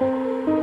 Música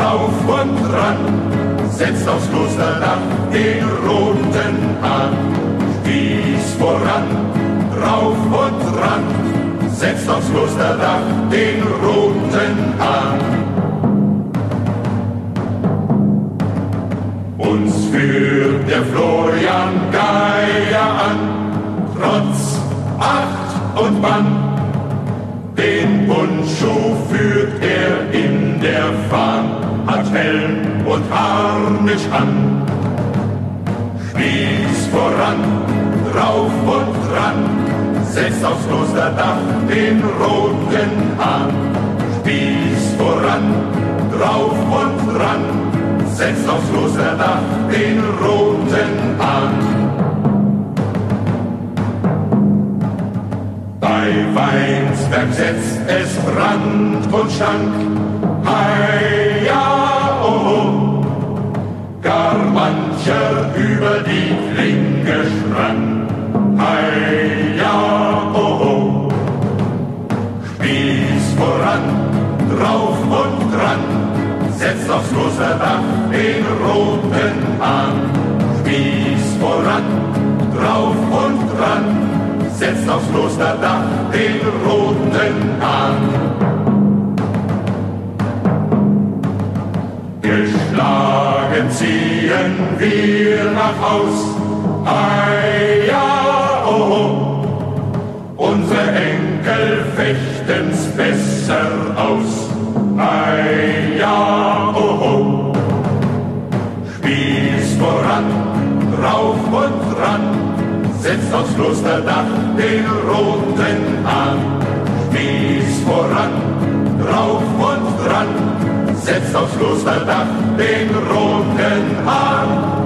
drauf und dran, setzt aufs Klosterdach den roten Hahn. Spieß voran, drauf und dran, setzt aufs Klosterdach den roten Hahn. Uns führt der Florian Geier an, trotz Acht und Bann. Den Bundschuh führt er in der Fahn hat Helm und Harnisch an. Spieß voran, drauf und dran, setzt aufs Klosterdach den roten Hahn. Spieß voran, drauf und dran, setzt aufs Klosterdach den roten Hahn. Bei Weinsberg setzt es Brand und Schank, hei, ja, oh, gar mancher über die Klinge sprang. Hei, ja, oh, Spieß voran, drauf und dran, setzt aufs große Dach den roten Hahn. Spieß voran, drauf und dran, setzt aufs Klosterdach den roten Hahn. Geschlagen ziehen wir nach Haus, ei ja, oh, unsere Enkel fechten's besser aus, ei ja, oh, Spieß voran, rauf und ran, setzt aufs Klosterdach den roten an. Spieß voran, setzt aufs Klosterdach den roten Hahn.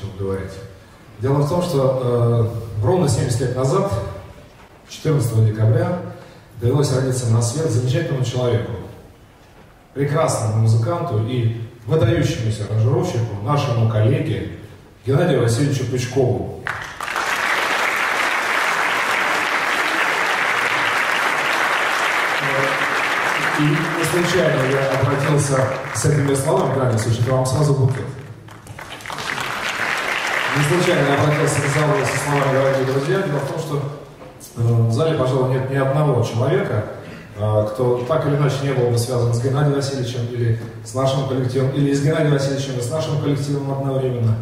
Начал говорить. Дело в том, что э, ровно 70 лет назад, 14 декабря, довелось родиться на свет замечательному человеку, прекрасному музыканту и выдающемуся аранжировщику, нашему коллеге Геннадию Васильевичу Пучкову. И не случайно я обратился с этими словами, Грани, слушайте, вам сразу букет. Не случайно обратился к залу со словами, дорогие друзья. Дело в том, что э, в зале, пожалуй, нет ни одного человека, э, кто так или иначе не был бы связан с Геннадием Васильевичем или с нашим коллективом, или с Геннадием Васильевичем и с нашим коллективом одновременно.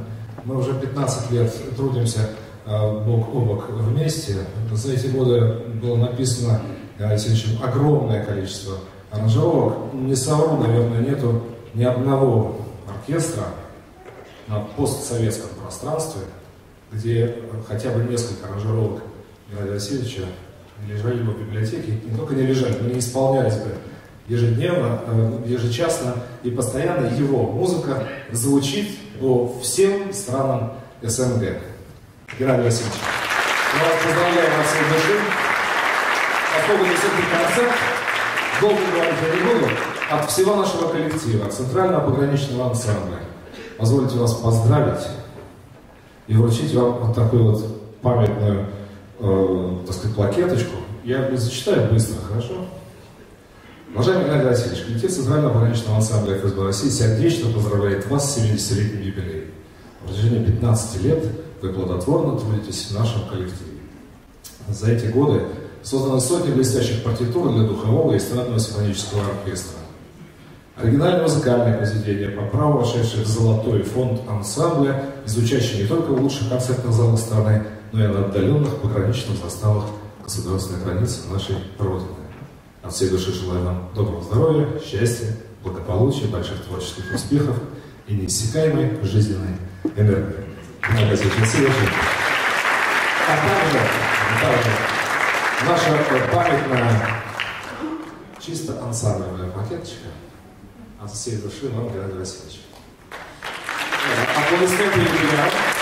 Мы уже 15 лет трудимся э, бок о бок вместе. За эти годы было написано Васильевичем огромное количество аранжировок. Не совру, наверное, нету ни одного оркестра на постсоветском пространстве, где хотя бы несколько аранжировок Геннадия Васильевича лежали бы в библиотеке, не только не лежали, но не исполнялись бы ежедневно, э, ежечасно и постоянно его музыка звучит по всем странам СНГ. Геннадий Васильевич, я вас поздравляю от всей души. Поскольку действительно концерт, долго говорить я не буду, от всего нашего коллектива, от Центрального пограничного ансамбля, позвольте вас поздравить и вручить вам вот такую вот памятную, э, так сказать, плакеточку. Я зачитаю быстро, хорошо? Уважаемый Геннадий Васильевич, коллектив Центрального пограничного ансамбля ФСБ России сердечно поздравляет вас с 70-летним юбилеем. В протяжении 15 лет вы плодотворно трудитесь в нашем коллективе. За эти годы созданы сотни блестящих партитур для духового и эстрадного симфонического оркестра. Оригинальные музыкальные произведения, по праву вошедшие в золотой фонд ансамбля, изучающие не только в лучших концертных залах страны, но и на отдаленных пограничных заставах государственной границы нашей Родины. От всей души желаю вам доброго здоровья, счастья, благополучия, больших творческих успехов и неиссякаемой жизненной энергии. Магазин А также, также наша памятная чисто ансамблевая пакеточка a Silvia Schlimann, grande Westfeld. a obrigado.